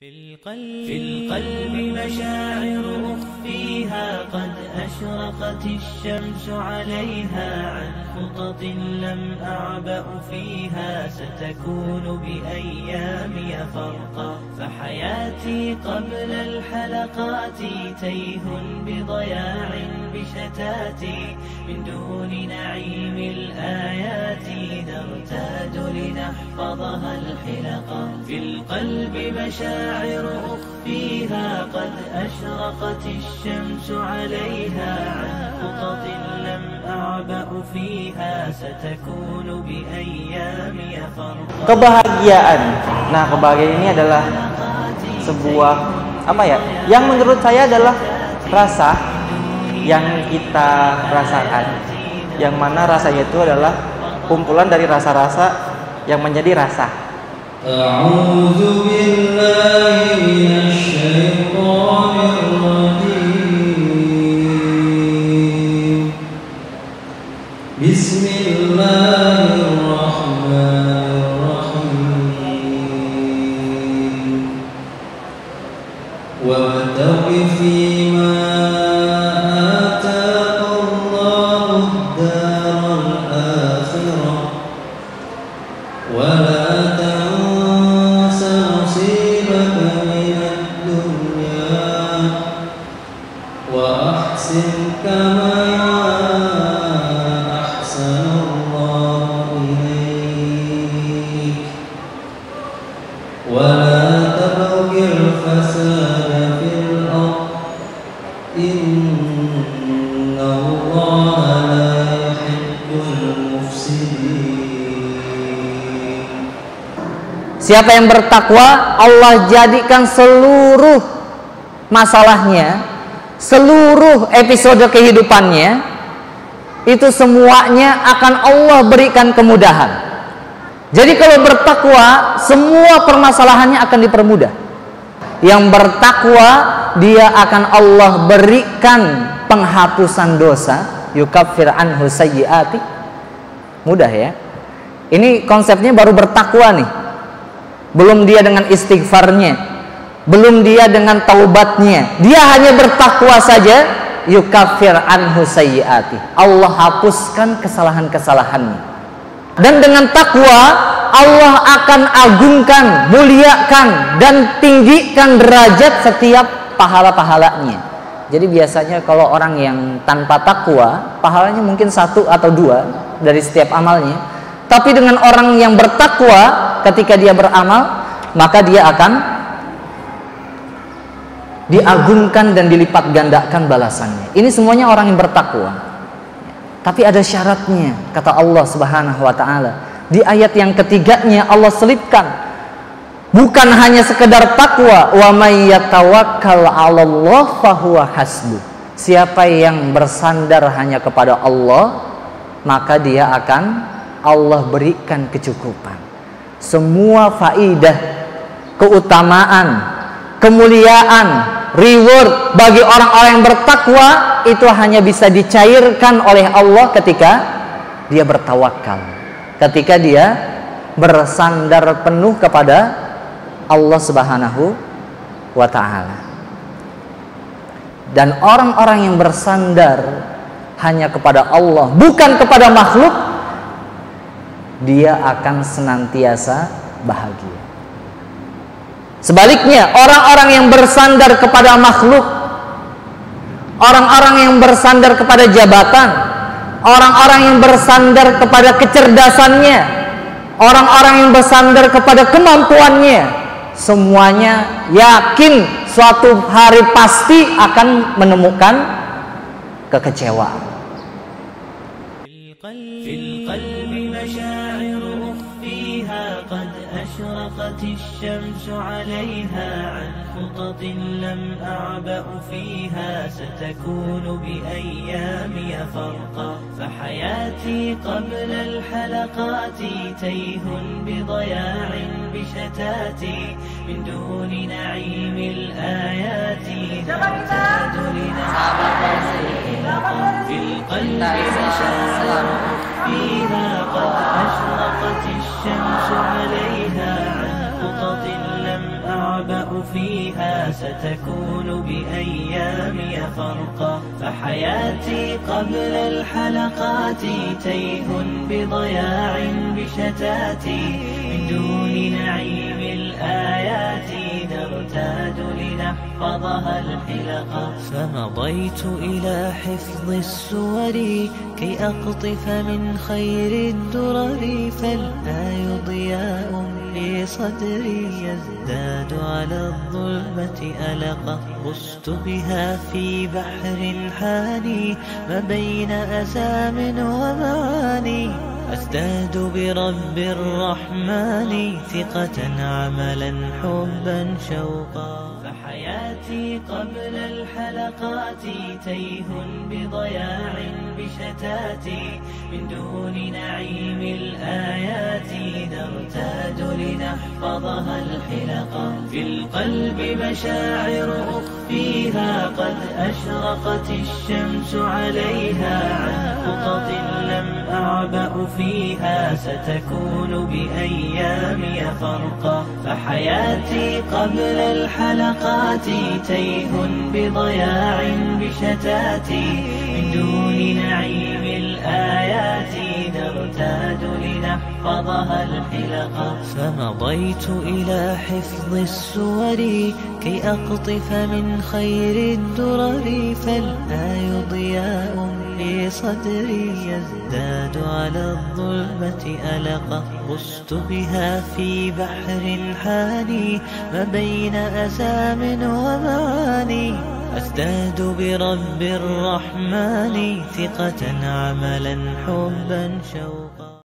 في القلب, في القلب مشاعر أخفيها قد أشرقت الشمس عليها عن خطط لم أعبأ فيها ستكون بأيامي فرقا فحياتي قبل الحلقات تيه بضياع بشتاتي من دون نعيم الآيات نرتاد لنحفظها الحلقا في القلب مشاعر أخفيها قد أشرقت الشمس عليها عن خطط لم أعبأ فيها ستكون بأيامي فرقا kebahagiaan. Nah, kebahagiaan ini adalah sebuah apa ya? Yang menurut saya adalah rasa yang kita rasakan. Yang mana rasanya itu adalah kumpulan dari rasa-rasa yang menjadi rasa. Bismillahirrahmanirrahim. Wa Siapa yang bertakwa, Allah jadikan seluruh masalahnya, seluruh episode kehidupannya, itu semuanya akan Allah berikan kemudahan. Jadi kalau bertakwa, semua permasalahannya akan dipermudah. Yang bertakwa, dia akan Allah berikan penghapusan dosa, yukaffir anhu sayyiati. Mudah ya. Ini konsepnya baru bertakwa nih belum dia dengan istighfarnya belum dia dengan taubatnya. Dia hanya bertakwa saja yukafir anhu sayyiati. Allah hapuskan kesalahan-kesalahannya. Dan dengan takwa Allah akan agungkan muliakan dan tinggikan derajat setiap pahala-pahalanya. Jadi biasanya kalau orang yang tanpa takwa pahalanya mungkin satu atau dua dari setiap amalnya. Tapi dengan orang yang bertakwa ketika dia beramal maka dia akan diagungkan dan dilipat gandakan balasannya. Ini semuanya orang yang bertakwa. Tapi ada syaratnya kata Allah Subhanahu wa taala. Di ayat yang ketiganya Allah selipkan bukan hanya sekedar takwa wa may yatawakkal 'alallah fahuwa hasbu. Siapa yang bersandar hanya kepada Allah maka dia akan Allah berikan kecukupan. Semua faidah, keutamaan, kemuliaan, reward bagi orang-orang yang bertakwa itu hanya bisa dicairkan oleh Allah ketika dia bertawakal. Ketika dia bersandar penuh kepada Allah Subhanahu wa taala. Dan orang-orang yang bersandar hanya kepada Allah, bukan kepada makhluk, dia akan senantiasa bahagia. Sebaliknya, orang-orang yang bersandar kepada makhluk, orang-orang yang bersandar kepada jabatan, orang-orang yang bersandar kepada kecerdasannya, orang-orang yang bersandar kepada kemampuannya, semuanya yakin suatu hari pasti akan menemukan kekecewaan. أشرقت الشمس عليها عن خطط لم أعبأ فيها ستكون بأيامي فرقا فحياتي قبل الحلقات تيه بضياع بشتاتي من دون نعيم الآيات نرتاد لنحفظ في القلب مشاعر فيها قد أشرقت الشمس عليها أعبأ فيها ستكون بأيامي فرقا فحياتي قبل الحلقات تيه بضياع بشتاتي من دون نعيم الآيات نرتاد لنحفظها الحلقا فمضيت إلى حفظ السور كي أقطف من خير الدرر. فالآي ضياء في صدري يزداد على الظلمة ألقا غست بها في بحر حاني ما بين أسام ومعاني أزداد برب الرحمن ثقة عملا حبا شوقا فحياتي قبل الحلقات تيه بضياع بشتاتي من دون نعيم الآيات نرتاد لنحفظها الحلقا في القلب مشاعر أخفيها قد أشرقت الشمس عليها. عن خطط لم أعبأ فيها ستكون بأيامي فرقا فحياتي قبل الحلقات تيه بضياع بشتاتي. من دون نعيم الآيات نرتاد لنحفظها الحلقا فمضيت إلى حفظ السور كي أقطف من خير الدرر. فالآي ضياء في صدري يزداد على الظلمة ألقا غست بها في بحر حاني ما بين أسام ومعاني. أزداد برب الرحمن ثقة عملا حبا شوقا.